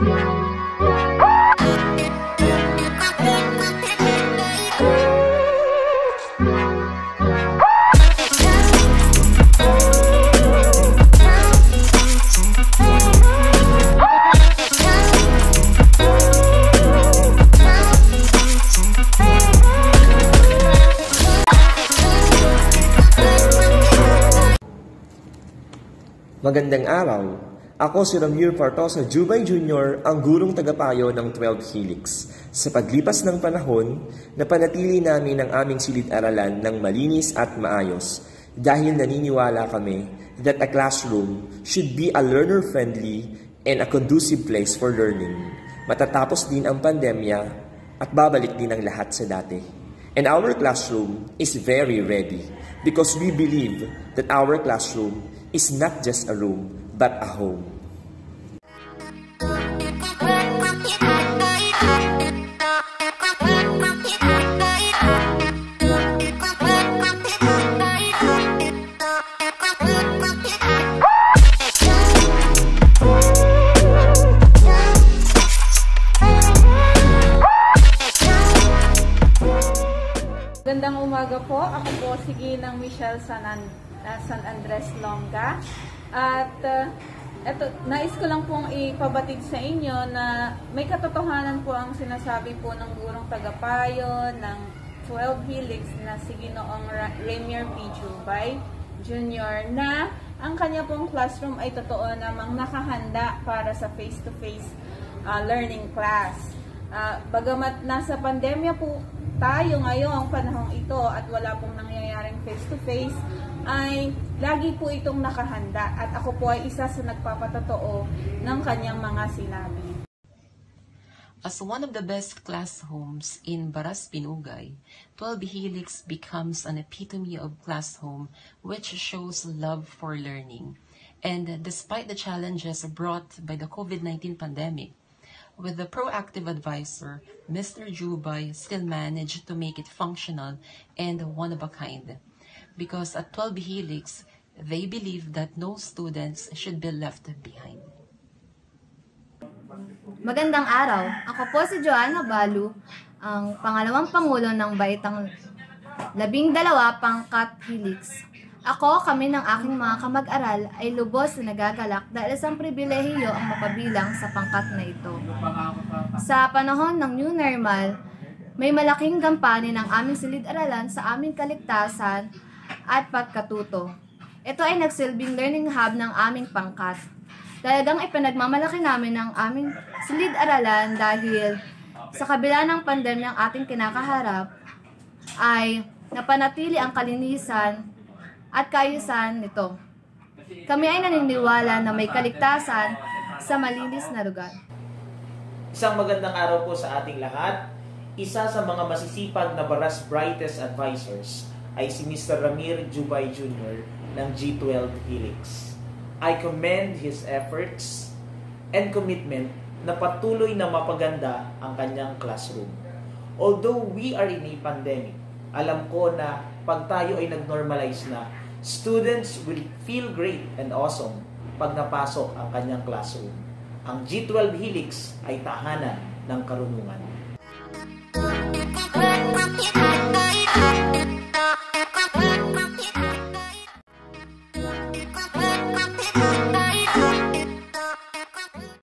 Magandang araw. Ako si Ramir Partosa Jubay Jr., ang gurong tagapayo ng 12 Helix. Sa paglipas ng panahon, napanatili namin ang aming silid-aralan ng malinis at maayos dahil naniniwala kami that a classroom should be a learner-friendly and a conducive place for learning. Matatapos din ang pandemya at babalik din ang lahat sa dati. And our classroom is very ready because we believe that our classroom is not just a room, but a home. Gandang umaga po. Ako po si Ginang Michelle San, An- uh, San Andres Longa. At uh, eto, nais ko lang pong ipabatid sa inyo na may katotohanan po ang sinasabi po ng gurong tagapayo ng 12 Helix na si Ginoong Ra- Ramier P. Jubay Jr. na ang kanya pong classroom ay totoo namang nakahanda para sa face-to-face uh, learning class. Ah, bagamat nasa pandemya po tayo ngayong panahong ito at wala pong nangyayaring face-to-face, ay lagi po itong nakahanda at ako po ay isa sa nagpapatotoo ng kanyang mga sinabi. As one of the best class homes in Baras Pinugay, 12 Helix becomes an epitome of class home which shows love for learning. And despite the challenges brought by the COVID-19 pandemic, with the proactive advisor, Mr. Jubay still managed to make it functional and one of a kind. Because at 12 Helix, they believe that no students should be left behind. Magandang araw. Ako po si Joanna Balu, ang pangalawang pangulo ng Baitang Labing Dalawa Pangkat Helix. Ako, kami ng aking mga kamag-aral ay lubos na nagagalak dahil isang pribilehiyo ang mapabilang sa pangkat na ito. Sa panahon ng New Normal, may malaking gampanin ng aming silid-aralan sa aming kaligtasan at pagkatuto. Ito ay nagsilbing learning hub ng aming pangkat. Talagang ipinagmamalaki namin ang aming silid-aralan dahil sa kabila ng pandemyang ating kinakaharap, ay napanatili ang kalinisan at kaayusan nito. Kami ay naniniwala na may kaligtasan sa malinis na lugar. Isang magandang araw po sa ating lahat. Isa sa mga masisipag na Baras Brightest Advisors ay si Mr. Ramir Jubay Jr. ng G12 Helix. I commend his efforts and commitment na patuloy na mapaganda ang kanyang classroom. Although we are in a pandemic, alam ko na pag tayo ay nag-normalize na, students will feel great and awesome pag napasok ang kanyang classroom. Ang G12 Helix ay tahanan ng karunungan.